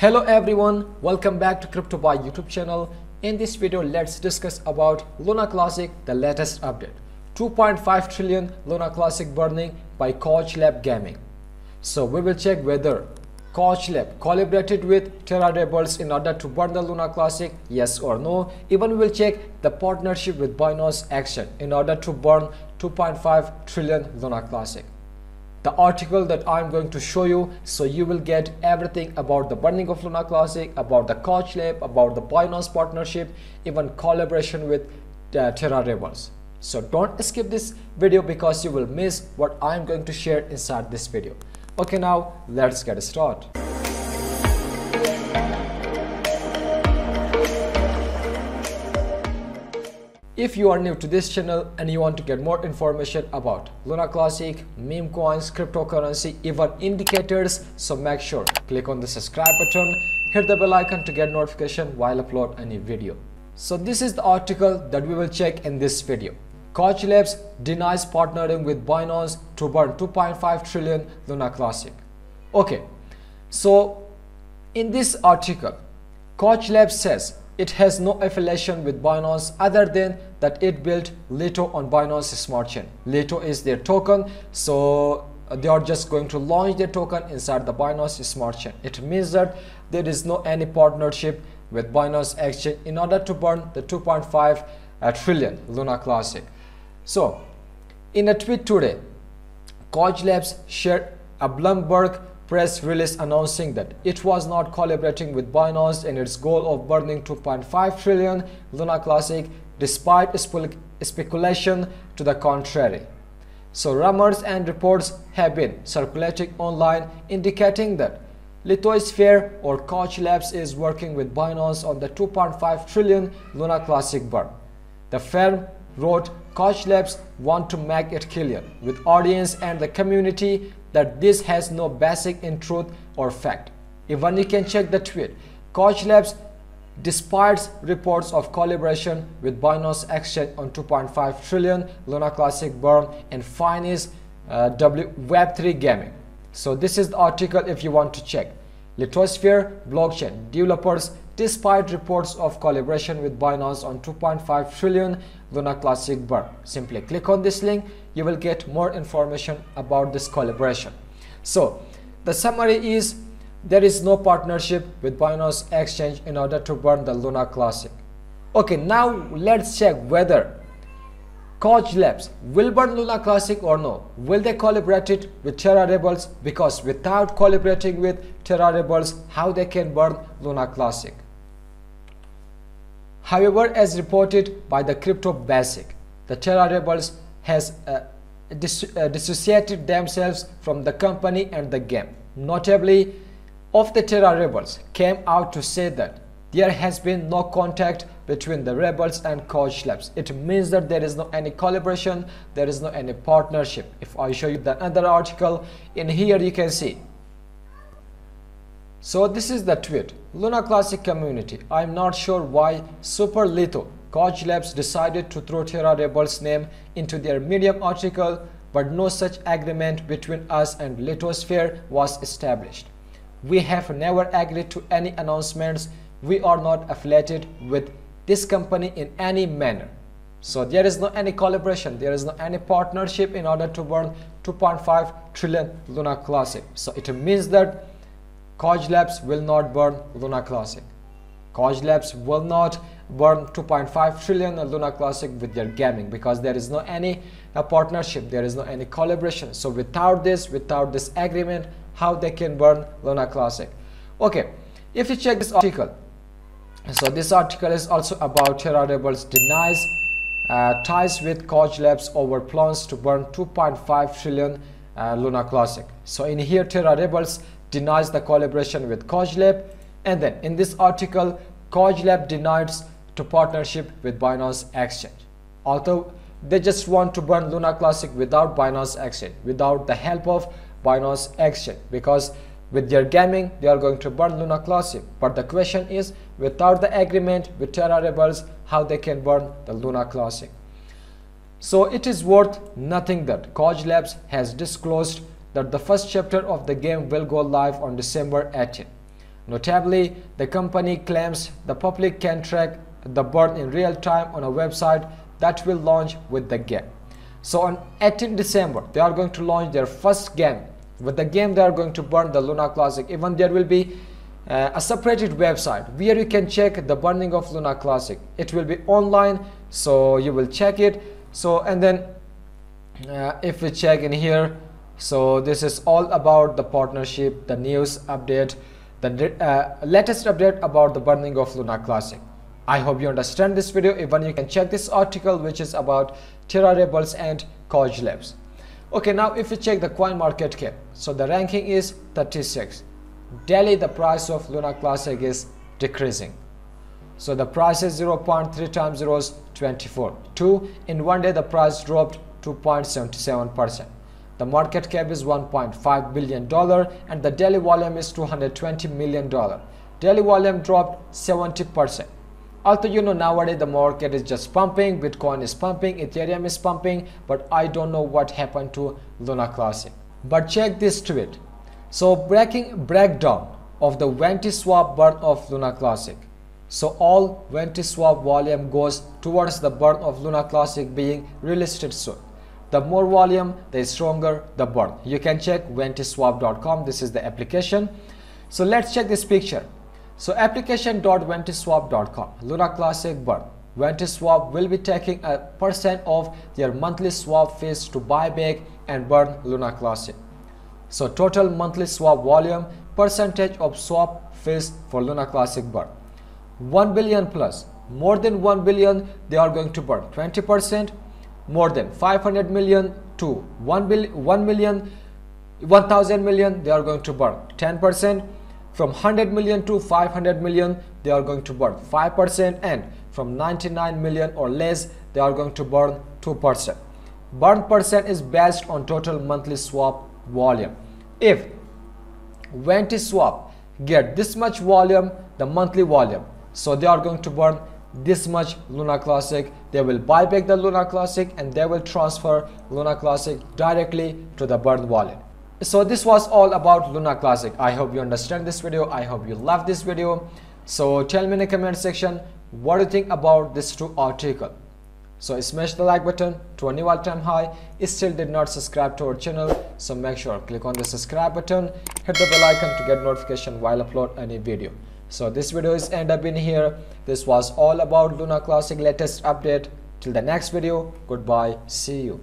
Hello everyone, welcome back to Crypto Boy YouTube channel. In this video, let's discuss about Luna Classic, the latest update. 2.5 trillion Luna Classic burning by Kaj Lab Gaming. So we will check whether Kaj Lab collaborated with Terra Rebels in order to burn the Luna Classic, yes or no. Even we will check the partnership with Binance Action in order to burn 2.5 trillion Luna Classic the article that I'm going to show you so you will get everything about the burning of Luna Classic, about the Kaj Lab, about the Binance partnership, even collaboration with uh, Terra Rebels. So don't skip this video because you will miss what I'm going to share inside this video. Okay now let's get started. If you are new to this channel and you want to get more information about Luna Classic, meme coins, cryptocurrency, even indicators, so make sure click on the subscribe button, hit the bell icon to get notification while upload any video. So this is the article that we will check in this video. Kaj Labs denies partnering with Binance to burn 2.5 trillion Luna Classic. Okay, so in this article, Kaj Labs says it has no affiliation with Binance other than that it built Litho on Binance Smart Chain. Litho is their token, so uh, they are just going to launch their token inside the Binance Smart Chain. It means that there is no any partnership with Binance Exchange in order to burn the 2.5 uh, Luna Classic. So, in a tweet today, Kaj Labs shared a Bloomberg press release announcing that it was not collaborating with Binance in its goal of burning 2.5 trillion Luna Classic despite speculation to the contrary. So rumors and reports have been circulating online indicating that Lithosphere or Kaj Labs is working with Binance on the 2.5 trillion Luna Classic burn. The firm wrote Kaj Labs want to make it clear with audience and the community that this has no basic in truth or fact. Even you can check the tweet. Kaj Labs despite reports of collaboration with Binance Exchange on 2.5 trillion Luna Classic burn and finance uh, W Web3 gaming. So this is the article if you want to check. Lithosphere blockchain developers despite reports of collaboration with Binance on 2.5 trillion Luna Classic burn. Simply click on this link, you will get more information about this collaboration. So the summary is there is no partnership with Binance Exchange in order to burn the Luna Classic. Okay, now let's check whether Kaj Labs will burn Luna Classic or no. Will they collaborate it with Terra Rebels? Because without collaborating with Terra Rebels, how they can burn Luna Classic? However, as reported by the Crypto Basic, the Terra Rebels has uh, dis uh, dissociated themselves from the company and the game. Notably, of the Terra Rebels came out to say that there has been no contact between the rebels and Kaj Labs. It means that there is no any collaboration, there is no any partnership. If I show you the other article, in here you can see so this is the tweet. Luna Classic community. I'm not sure why Super Litho Kaj Labs decided to throw Terra Rebels name into their Medium article, but no such agreement between us and Lithosphere was established. We have never agreed to any announcements. We are not affiliated with this company in any manner. So there is no any collaboration, there is no any partnership in order to burn 2.5 trillion Luna Classic. So it means that Kaj Labs will not burn Luna Classic. Kaj Labs will not burn 2.5 trillion Luna Classic with their gaming because there is no any uh, partnership, there is no any collaboration. So without this, without this agreement, how they can burn Luna Classic? Okay, if you check this article, so this article is also about Terra Rebels denies uh, ties with Kaj Labs over plans to burn 2.5 trillion uh, Luna Classic. So in here, Terra Rebels denies the collaboration with Kaj Lab and then in this article Kaj Lab denies to partnership with Binance Exchange. Although they just want to burn Luna Classic without Binance Exchange, without the help of Binance Exchange because with their gaming they are going to burn Luna Classic. But the question is without the agreement with Terra Rebels how they can burn the Luna Classic. So it is worth nothing that Kaj Labs has disclosed that the first chapter of the game will go live on December 18. Notably, the company claims the public can track the burn in real time on a website that will launch with the game. So on 18 December, they are going to launch their first game. With the game, they are going to burn the Luna Classic. Even there will be uh, a separated website where you can check the burning of Luna Classic. It will be online, so you will check it. So and then uh, if we check in here, so this is all about the partnership, the news update, the uh, latest update about the burning of Luna Classic. I hope you understand this video. Even you can check this article which is about Terra Rebels and Kaj Labs. Okay, now if you check the coin market cap, so the ranking is 36. Daily the price of Luna Classic is decreasing. So the price is 0.3 times 0 is 24. 2. In one day the price dropped 2.77%. The market cap is 1.5 billion dollar and the daily volume is 220 million dollar. Daily volume dropped 70 percent. Although you know nowadays the market is just pumping bitcoin is pumping ethereum is pumping but i don't know what happened to luna classic. But check this tweet. So breaking breakdown of the Swap burn of luna classic. So all Swap volume goes towards the burn of luna classic being relisted soon the more volume the stronger the burn. You can check ventiswap.com this is the application. So let's check this picture. So application.ventiswap.com Luna Classic Burn. Ventiswap will be taking a percent of their monthly swap fees to buy back and burn Luna Classic. So total monthly swap volume percentage of swap fees for Luna Classic burn. 1 billion plus. More than 1 billion they are going to burn. 20% more than 500 million to 1 billion 1 million 1000 million they are going to burn 10% from 100 million to 500 million, they are going to burn 5% and from 99 million or less, they are going to burn 2%. Burn percent is based on total monthly swap volume. If Ventiswap get this much volume, the monthly volume, so they are going to burn this much Luna Classic. They will buy back the Luna Classic and they will transfer Luna Classic directly to the burn wallet. So this was all about luna classic. I hope you understand this video. I hope you love this video. So tell me in the comment section what do you think about this two article? So smash the like button. To a new all-time high still did not subscribe to our channel so make sure click on the subscribe button. Hit the bell icon to get notification while upload any video so this video is end up in here. This was all about luna classic latest update. Till the next video goodbye. See you